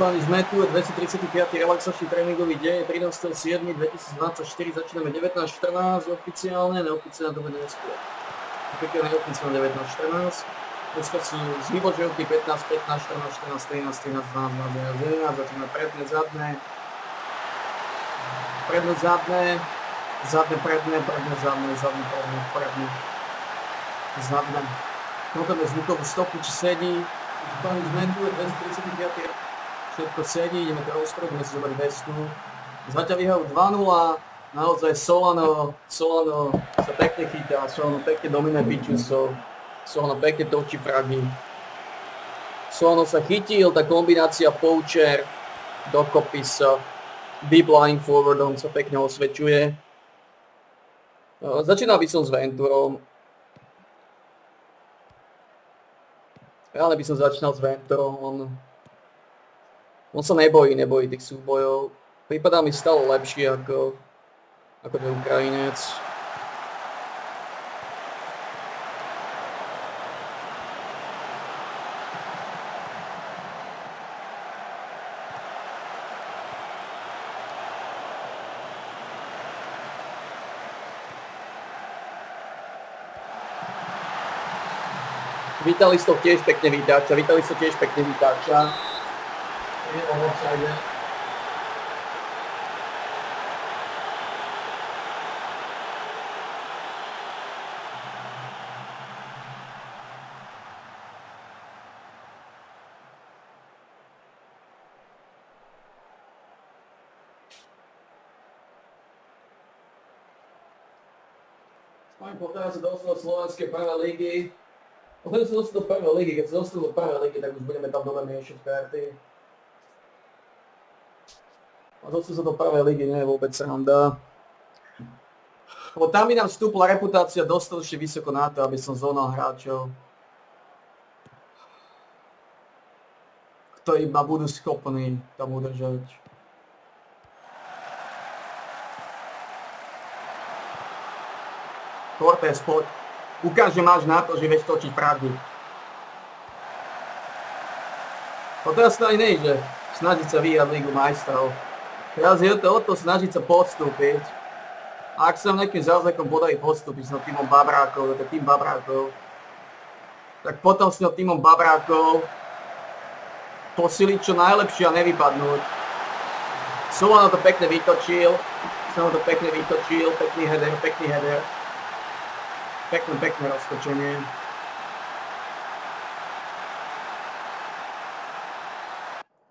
Páni, sme tu, 235. relaxačný tréningový deň, 13.7.2024, začíname 19.14 oficiálne, neoficiálne to bude neskôr. Pekne neoficiálne 19.14. Dneska sú z výbočovky 15, 15, 14, 14, 13, 13, 12, 12, 11, začíname predne, zadné, predne, zadné, zadné, predne, predne, zadné, zadné, predne, predne, zadné. Potom je zvukovú stopu, či sedí, Páni, sme tu, 235 všetko sedí, ideme to rozprávať, ideme si zobrať vestu. Zatiaľ vyhrajú 2-0, naozaj Solano, Solano sa pekne chytá, Solano pekne dominuje Bičusov, Solano pekne točí fragy. Solano sa chytil, tá kombinácia Poucher dokopy sa deep line forwardom sa pekne osvedčuje. Začínal by som s Venturom. Reálne by som začínal s Venturom, on on sa nebojí, nebojí tých súbojov. Prípadá mi stále lepší ako, ako ten Ukrajinec. Vitalistov tiež pekne vytáča, Vitalistov tiež pekne vytáča je offside. Potom sa dostal do slovenskej ligy. Potom sa dostal do prvé ligy, keď sa dostal do prvé ligy, tak už budeme tam dole miešať karty. A dostať sa do prvej ligy nie vôbec sranda. Lebo tam by nám vstúpla reputácia dostatočne vysoko na to, aby som zónal hráčov, ktorí ma budú schopní tam udržať. Cortez, poď. Ukáž, že máš na to, že vieš točiť pravdy. To teraz to aj nejde. Snažiť sa vyhrať Ligu majstrov. Teraz je to o to snažiť sa postúpiť. Ak sa nejakým zázrakom podarí postúpiť s týmom Babrákov, to tým Babrákov, tak potom s týmom Babrákov posiliť čo najlepšie a nevypadnúť. Solano to pekne vytočil, Solano to pekne vytočil, pekný header, pekný header. Pekné, pekné roztočenie.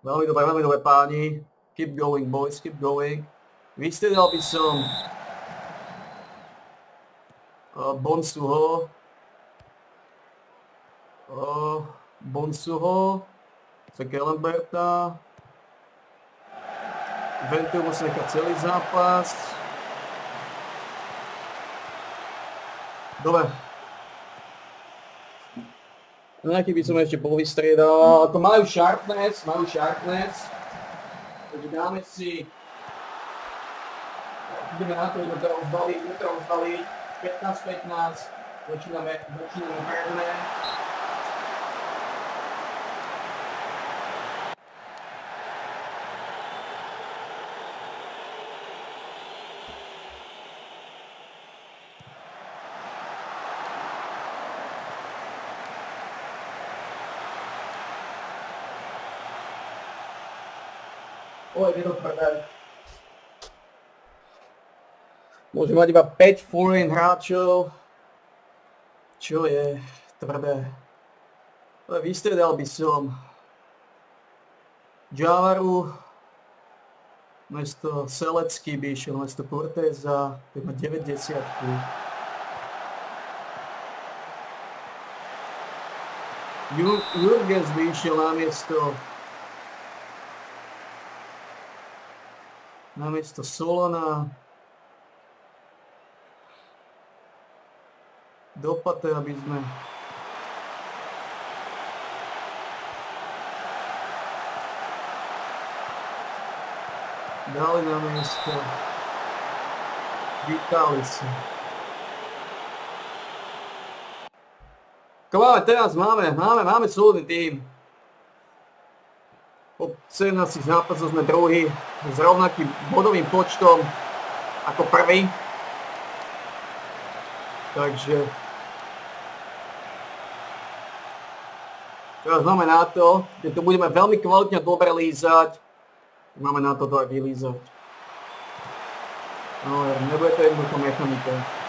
Veľmi dobré, veľmi dobré páni. Keep going, boys, keep going. Vystredal by som uh, Bonsuho. Uh, Bonsuho. Za Gellenberta. Ventil musí nechať celý zápas. Dobre. Nejaký by som ešte povystriedal. To majú sharpness, majú sharpness. Takže dáme si, ideme na to, ideme to rozbaliť, ideme to rozbaliť, 15-15, začíname, začíname prvné. Oj, je to tvrdé. Môže mať iba 5 foreign hráčov, čo je tvrdé. Ale vystredal by som Javaru, mesto Selecký by išiel mesto Corteza, to má 90 Jurgens by išiel na miesto namiesto Solana dopate, aby sme dali na miesto Vitalisa. Kovále, teraz máme, máme, máme solidný tým. 17 zápasov sme druhý s rovnakým bodovým počtom ako prvý. Takže máme na to, že tu budeme veľmi kvalitne dobre lízať. Máme na to to aj vylízať. No, nebude to jednoducho mechanika.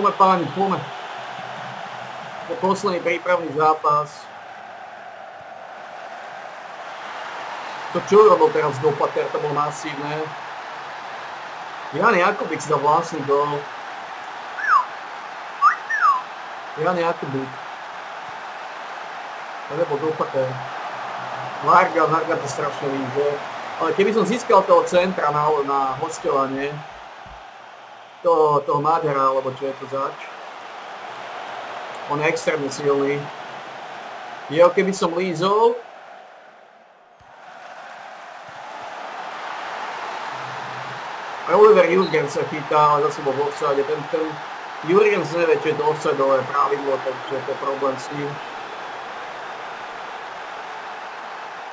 Poďme páni, poďme. To posledný prípravný zápas. To čo urobil teraz Dopater, to bolo masívne. Jan Jakubik za vlastný gol. Jan Jakubik. To nebol Dopater. Varga, Varga to strašne líže. Ale keby som získal toho centra na, na hostovanie, toho, toho Maďara, alebo čo je to zač. On je extrémne silný. Jeho keby som lízol, a Oliver Jurgen sa chytá, ale zase bol v offside. Ten, ten Jurgens nevie, čo je to offsideové pravidlo, takže to je problém s ním.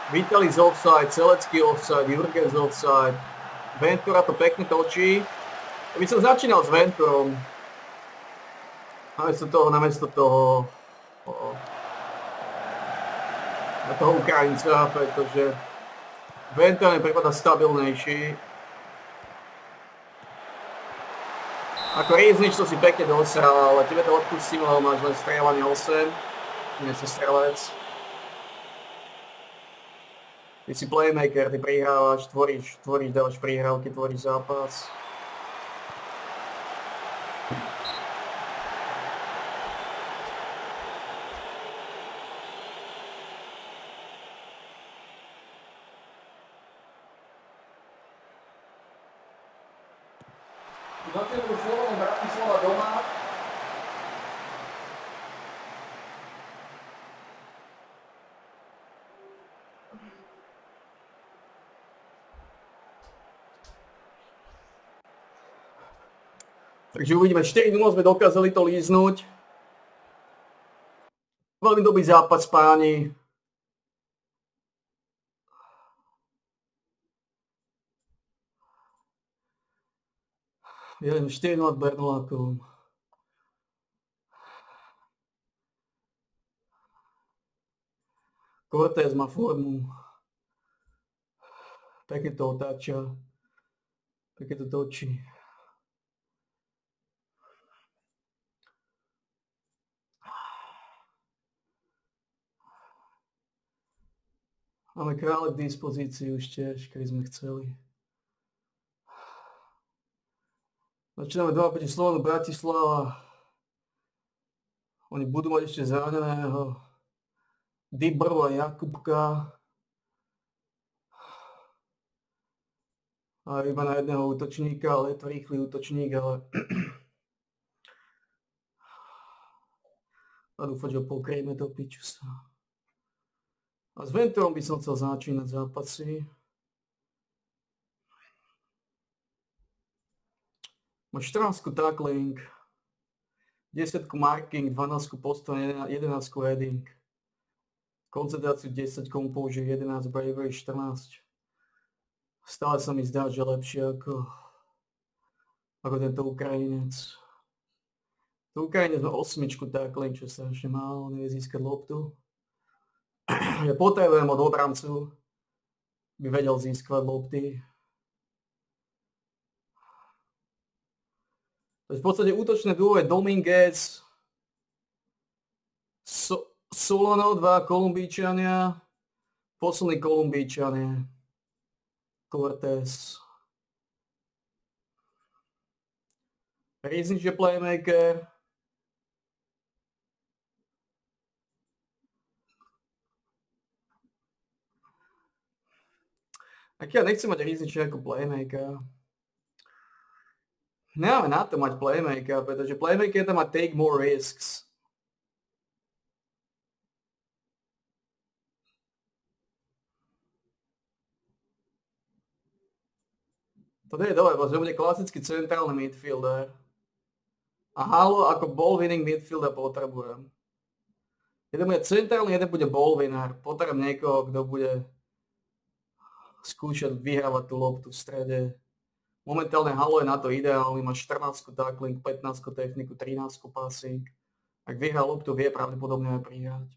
Vitali z offside, Celecký offside, Jurgen z offside. Ventura to pekne točí. By som začínal s Venturom. Namiesto toho, namiesto toho, na toho Ukrajinca, pretože Ventur je prípada stabilnejší. Ako Rieznič to si pekne dosral, ale tebe to odpustím, lebo máš len strieľanie 8. Nie si strelec. Ty si playmaker, ty prihrávaš, tvoríš, tvoríš, dávaš prihrávky, tvoríš zápas. Bandeira do Flamengo, Braga, Salvador, Maracanã. Takže uvidíme, 4-0 sme dokázali to líznúť. Veľmi dobrý zápas, páni. Jeden 4 nad Bernolákom. Cortez má formu. Pekne to otáča. Pekne to točí. Máme krále k dispozícii už tiež, keď sme chceli. Začíname 2 proti Slovenu Bratislava. Oni budú mať ešte zraneného Dibru a Jakubka. A iba na jedného útočníka, ale je to rýchly útočník, ale a dúfať, že pokrieme do piču sa. A s Venturom by som chcel začínať zápasy. Má 14 tackling, 10 marking, 12 postavenie, 11 heading. Koncentráciu 10, komu použije 11, bravery 14. Stále sa mi zdá, že lepšie ako, ako tento Ukrajinec. To Ukrajinec má osmičku tackling, čo ešte málo nevie získať loptu ja potrebujem od obrancu, by vedel získať lopty. v podstate útočné duo je Dominguez, so, Solano, dva Kolumbíčania, posledný Kolumbíčania, Cortés. Riznič playmaker, Tak ja nechcem mať Rizniča ako playmaker. Nemáme na to mať playmaker, pretože playmaker tam má take more risks. To je dobré, pretože bude klasický centrálny midfielder. A Halo ako ball winning midfielder potrebujem. Jeden bude centrálny, jeden bude ball winner. Potrebujem niekoho, kto bude skúšať vyhrávať tú loptu v strede. Momentálne Halo je na to ideálny, má 14 tackling, 15 techniku, 13 passing. Ak vyhrá loptu, vie pravdepodobne aj prihrať.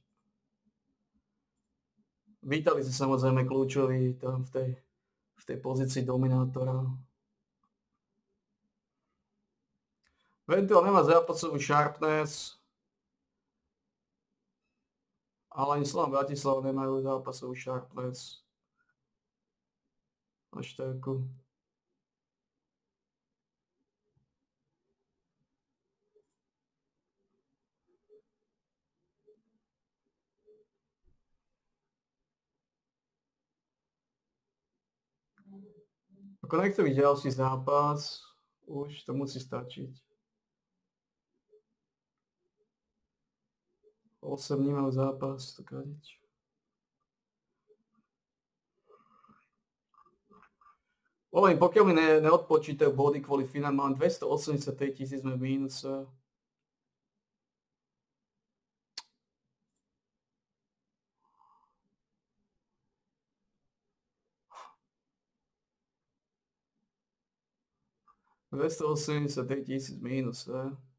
Vítali sa samozrejme kľúčoví tam v tej v tej pozícii dominátora. Ventil nemá zápasovú sharpness, ale ani Slovan Bratislava nemajú zápasovú sharpness. Až takú. Ako nechce byť ďalší zápas, už to musí stačiť. 8 dní mal zápas, tak nič. Hovorím, pokiaľ mi ne, neodpočítajú body kvôli finál, mám 283 tisíc sme v mínuse. 283 tisíc mínus, ne?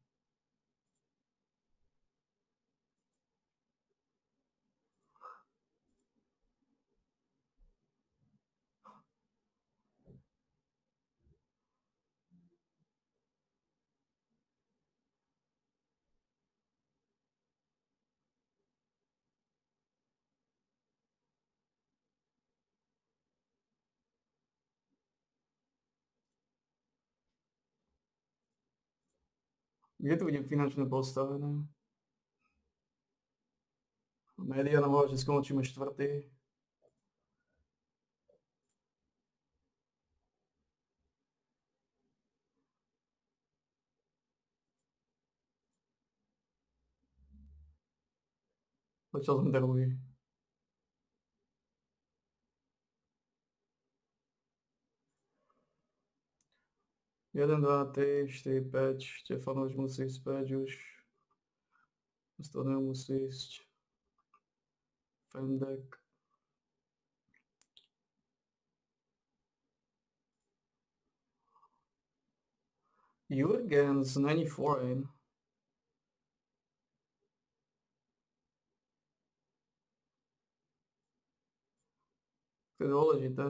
Kde to bude finančne postavené? Média nám že skončíme štvrtý. Začal som druhý. 1, 2, 3, 4, 5. Štefan už musí ísť späť už. Ostatného musí ísť. Fendek. Jurgens není foreign. To je dôležité.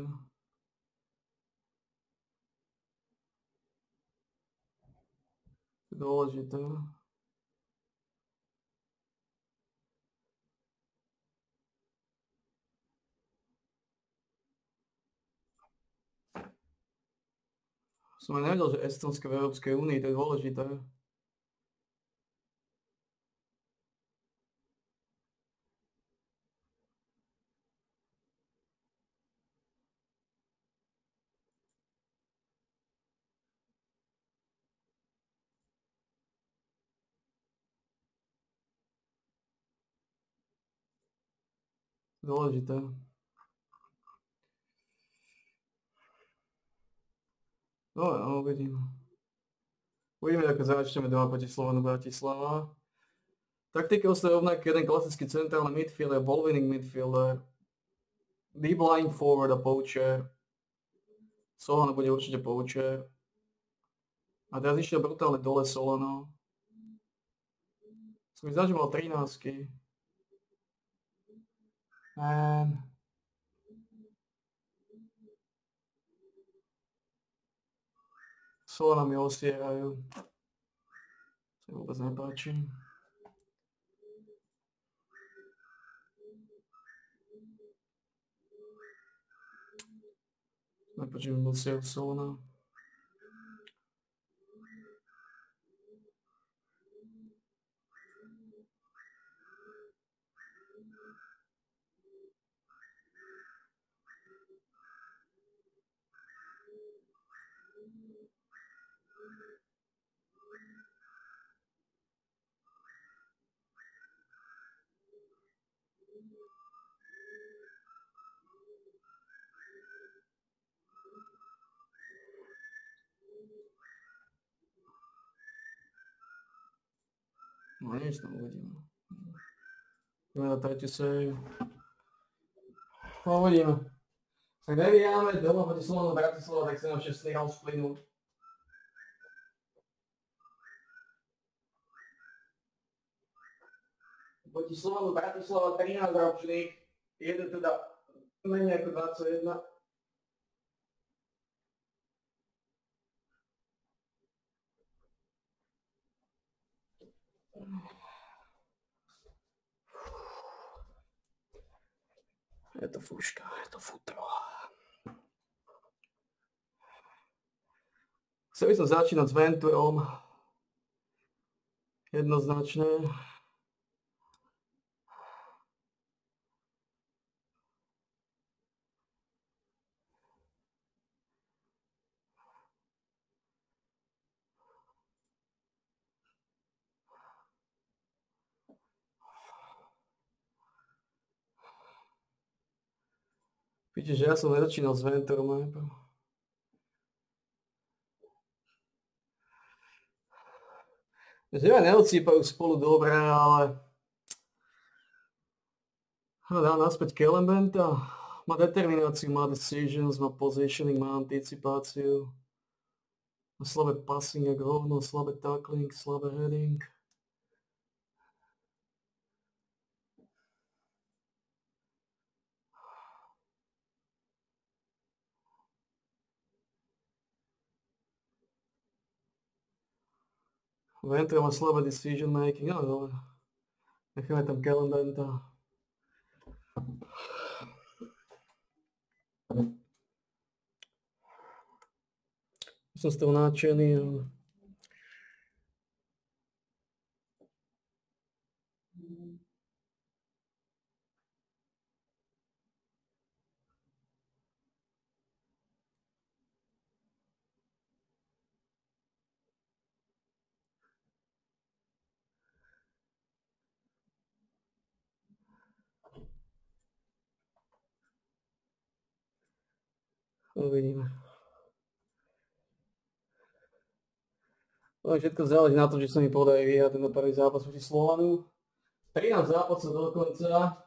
Aj nevedel, že Estonsko v Európskej únii, to je dôležité. Dôležité. No, no, uvidím. Uvidíme, ako začneme doma proti Slovanu Bratislava. Taktika ostáva rovnaké, jeden klasický centrálny midfielder, ball winning midfielder, deep line forward a poacher. Solano bude určite poacher. A teraz išiel brutálne dole Solano. Som mi zdá, že mal 13. Man. Slova mi osierajú. Sa vôbec nepáči. Nepáči mi bol Solona. No nič, tam uvidíme. Ideme na tretiu sériu. No uvidíme. Tak nevyjáme doma proti Slovanu Bratislava, tak sa nám 6 hral splynul. Proti Slovanu Bratislava 13 ročných, jeden teda menej ako 21. Je to fúška, je to futro. Chcel by som začínať s Venturom. Jednoznačne. Vidíte, že ja som nezačínal s Venturom najprv. Ma neocípajú spolu dobre, ale dá naspäť Kellenbenta. Má determináciu, má decisions, má positioning, má anticipáciu. Má slabé passing ako hovno, slabé tackling, slabé heading. Ventrama slaba decision making, ali dobro. Neka je tam Kellan tamo. Mislim ste unačeni, ale... Uvidíme. No, všetko záleží na to, že sa mi podarí vyhrať ten prvý zápas proti Slovanu. 13 zápasov do konca.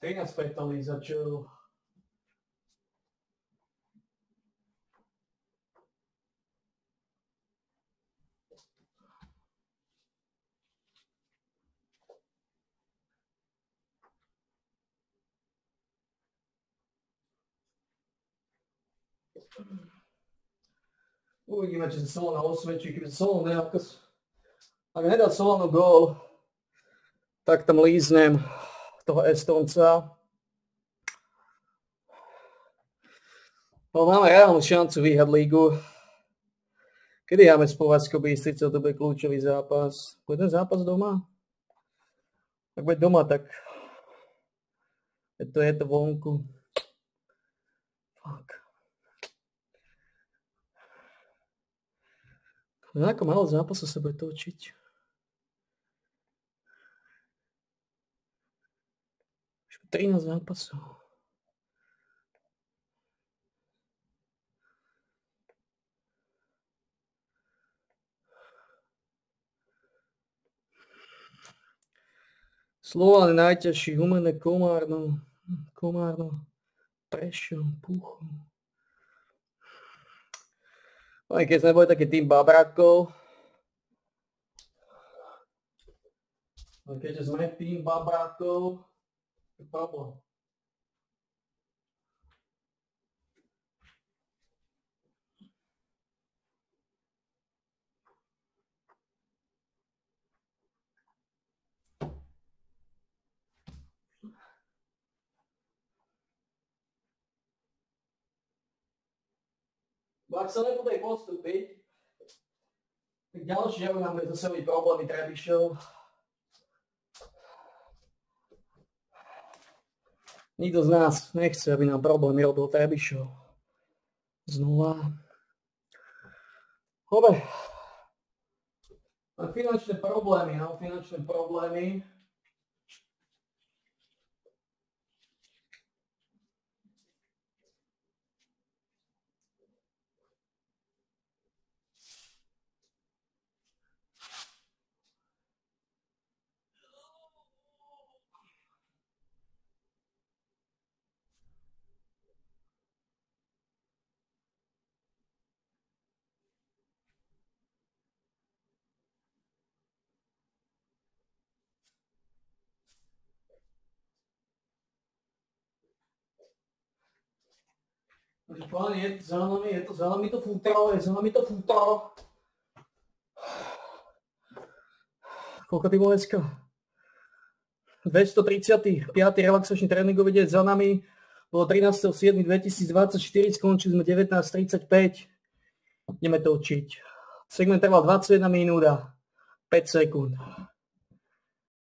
13 petolí začal. Uvidíme, či sa Solana osvedčí, keby sa Solana nejako... Ak nedá Solano gól, tak tam líznem toho Estonca. No, máme reálnu šancu vyhrať lígu. Kedy máme s Povazkou Bystrica, to bude kľúčový zápas. Bude ten zápas doma? Ak bude doma, tak je to, je to vonku. Fuck. No ako málo zápasov sa bude točiť. Už 13 zápasov. Slovan je najťažší, Humené, Komárno, Komárno, Prešov, Púchov. Aj keď sme boli taký tým babrakov, keďže sme tým babrakov, problém. Bo ak sa nepodarí postúpiť, tak ďalšie nám bude zase byť problémy Trebišov. Nikto z nás nechce, aby nám problémy robil Trebišov. Znova. Dobre. Finančné problémy, no, finančné problémy. Takže páni, je za nami, je to za nami to futro, je za nami to futro. Koľko ty bol dneska? 235. relaxačný tréningový deň za nami. Bolo 13.7.2024, skončili sme 19.35. Ideme to učiť. Segment trval 21 minút a 5 sekúnd.